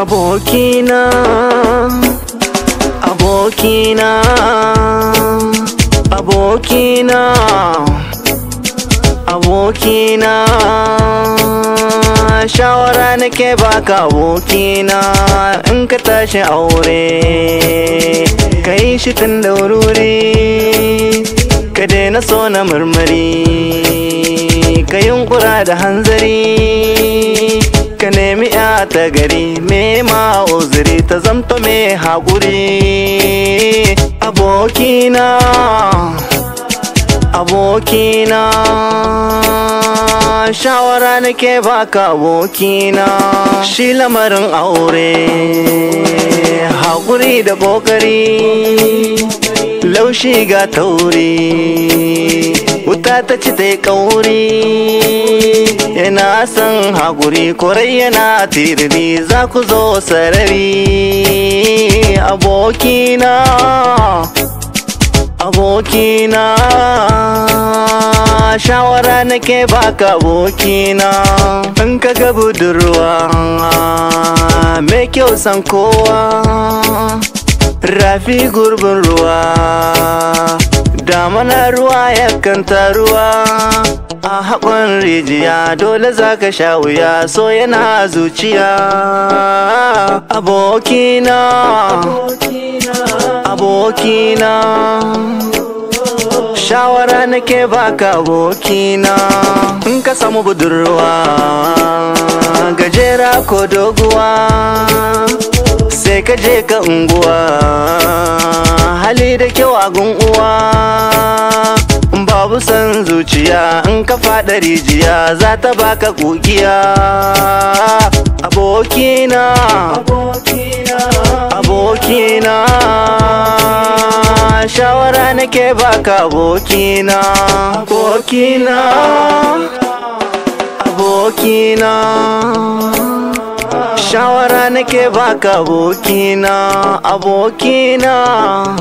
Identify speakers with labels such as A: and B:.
A: abokina abokina abokina abokina. Shawara nake baka abokina. In ka tashi aure ka yi shi tun da wuri. Ka daina so na murmuri ka yunkura da hanzari. Ka nemi ya ta gari me ma uzuri ta zamto me haƙuri. Abokina abokina. Shawara nake baka abokina. Shi lamarin aure. Haƙuri da ƙoƙari. Laushi ga tauri. Wuta ta ci ta yi ƙauri. Yana son haƙuri ƙwarai yana tiriri. Za ku zo sarari. Abokina. Abokina. Shawara nake baka abokina. In ka ga budurwa mai kyau san kowa. Rafi gurbin ruwa damana ruwa yakan ruwa a haƙon rijiya dole za ka sha wuya so yana zuciya. Abokina abokina. Shawara nake baka abokina. In ka samu budurwa gajera ko doguwa sai ka je ka unguwa. Hali da kyau a uwa babu san zuciya. In ka faɗa rijiya za ta baka kugiya abokina. Nake baka abokina. Abokina. Abokina. Shawara nake baka abokina. Abokina.